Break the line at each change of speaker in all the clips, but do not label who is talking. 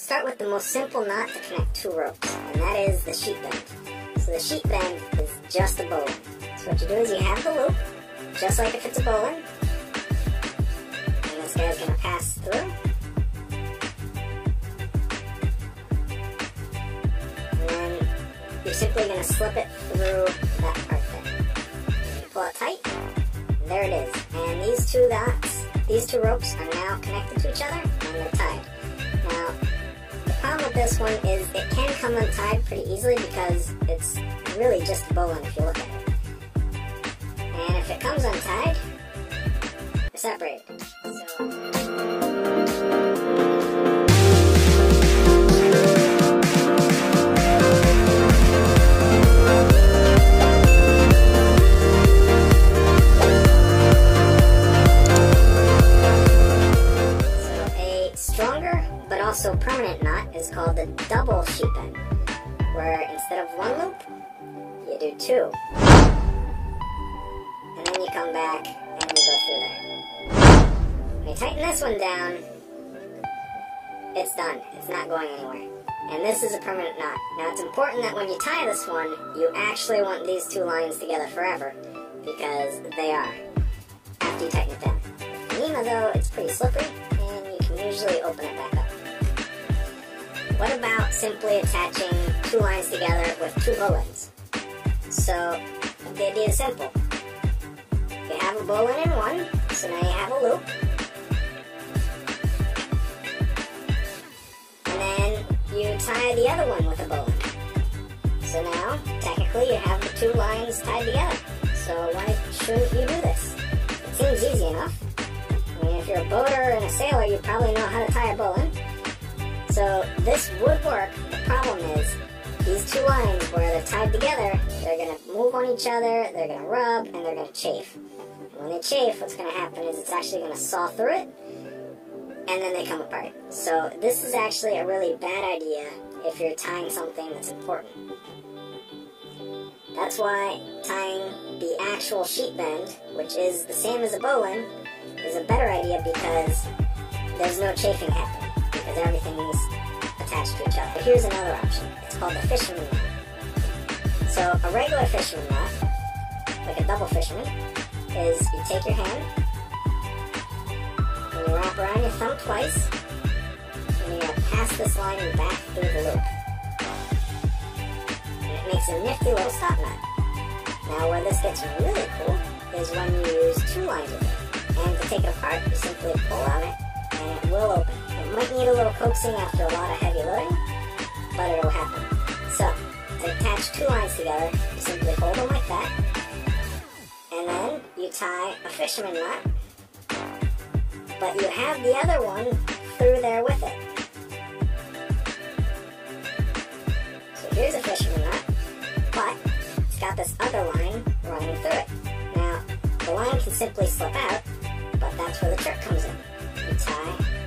Start with the most simple knot to connect two ropes, and that is the sheet bend. So the sheet bend is just a bowline. So what you do is you have the loop, just like if it's a bowline, and this guy's going to pass through. And then you're simply going to slip it through that part there. Pull it tight, there it is. And these two knots, these two ropes are now connected to each other, and they're tied. This one is it can come untied pretty easily because it's really just a bowline if you look at it. And if it comes untied, they're is called the double sheet bend, where instead of one loop, you do two. And then you come back and you go through there. When you tighten this one down, it's done. It's not going anywhere. And this is a permanent knot. Now it's important that when you tie this one, you actually want these two lines together forever, because they are, after you tighten it down. Dyneema though, it's pretty slippery, and you can usually open it back up. What about simply attaching two lines together with two bowlines? So the idea is simple. You have a bowline in one, so now you have a loop. And then you tie the other one with a bowline. So now, technically, you have the two lines tied together. So why shouldn't you do this? It seems easy enough. I mean, if you're a boater and a sailor, you probably know how to tie a bowline. So this would work. The problem is these two lines where they're tied together, they're going to move on each other, they're going to rub, and they're going to chafe. And when they chafe, what's going to happen is it's actually going to saw through it, and then they come apart. So this is actually a really bad idea if you're tying something that's important. That's why tying the actual sheet bend, which is the same as a bowline, is a better idea because there's no chafing happening because everything is attached to each other. Here's another option. It's called the fisherman knot. So a regular fisherman knot, like a double fisherman, is you take your hand and you wrap around your thumb twice, and gonna pass this line back through the loop. And it makes a nifty little stop knot. Now where this gets really cool is when you use two lines with it. And to take it apart, you simply pull on it and it will open. Might need a little coaxing after a lot of heavy loading, but it'll happen. So, to attach two lines together, you simply hold them like that, and then you tie a fisherman knot, but you have the other one through there with it. So here's a fisherman knot, but it's got this other line running through it. Now, the line can simply slip out, but that's where the trick comes in. You tie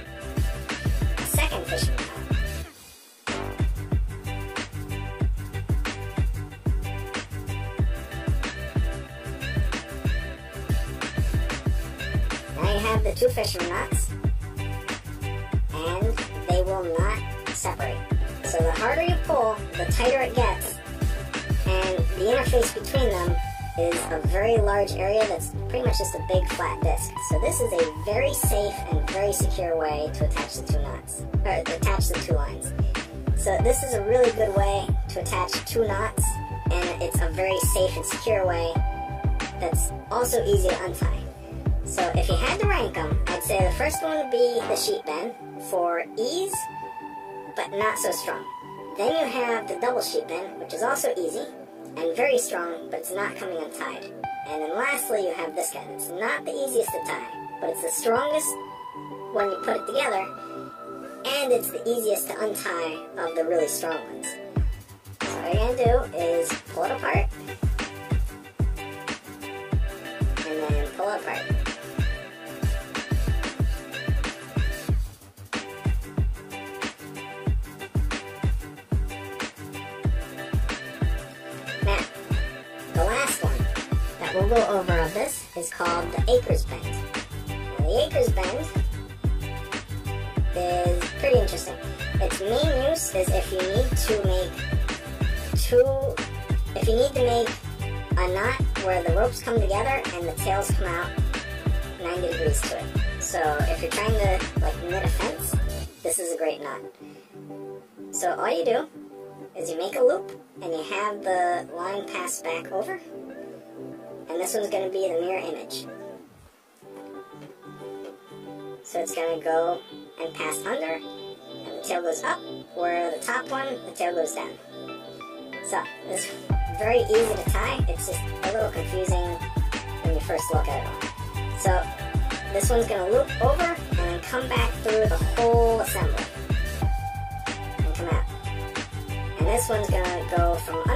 the two fisherman knots, and they will not separate. So the harder you pull, the tighter it gets, and the interface between them is a very large area that's pretty much just a big flat disc. So this is a very safe and very secure way to attach the two knots, or to attach the two lines. So this is a really good way to attach two knots, and it's a very safe and secure way that's also easy to untie. So if you had to rank them, I'd say the first one would be the sheet bend for ease, but not so strong. Then you have the double sheet bend, which is also easy and very strong, but it's not coming untied. And then lastly, you have this guy. It's not the easiest to tie, but it's the strongest when you put it together, and it's the easiest to untie of the really strong ones. So all you're gonna do is pull it apart, and then pull it apart. That we'll go over of this is called the Acres Bend. Now, the Acres Bend is pretty interesting. its main use is if you need to make two, if you need to make a knot where the ropes come together and the tails come out 90 degrees to it. So if you're trying to like knit a fence, this is a great knot. So all you do is you make a loop and you have the line pass back over and this one's going to be the mirror image. So it's going to go and pass under and the tail goes up where the top one, the tail goes down. So it's very easy to tie, it's just a little confusing when you first look at it. So this one's going to loop over and then come back through the whole assembly and come out. And this one's going to go from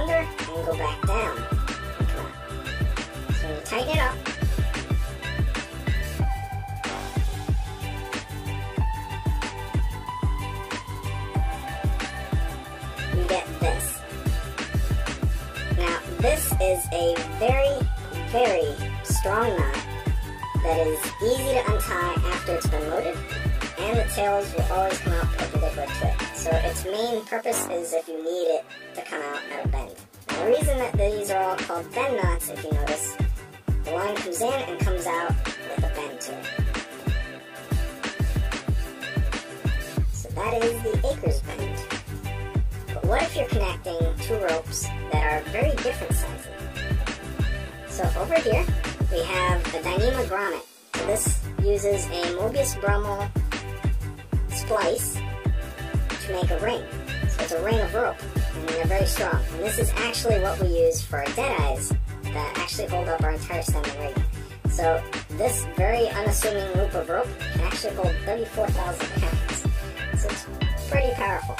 this is a very, very strong knot that is easy to untie after it's been loaded, and the tails will always come out perpendicular to it. So its main purpose is if you need it to come out at a bend. The reason that these are all called bend knots, if you notice, the line comes in and comes out with a bend to it. So that is the Acres bend. But what if you're connecting two ropes that are very different sizes? So over here, we have the Dyneema grommet. So this uses a Mobius Brummel splice to make a ring. So it's a ring of rope, and they're very strong. And this is actually what we use for our dead eyes that actually hold up our entire standing rig. So this very unassuming loop of rope can actually hold 34,000 pounds. So it's pretty powerful.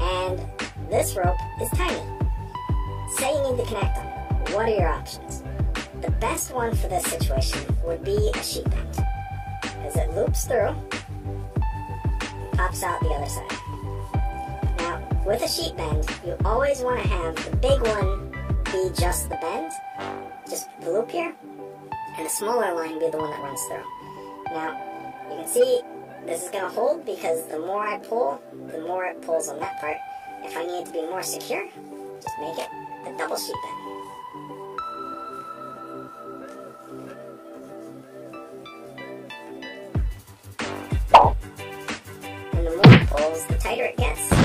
And this rope is tiny. Say you need to connect them. What are your options? The best one for this situation would be a sheet bend, as it loops through, pops out the other side. Now, with a sheet bend, you always want to have the big one be just the bend, just the loop here, and the smaller line be the one that runs through. Now, you can see this is going to hold because the more I pull, the more it pulls on that part. If I need it to be more secure, just make it a double bend. And the more it pulls, the tighter it gets.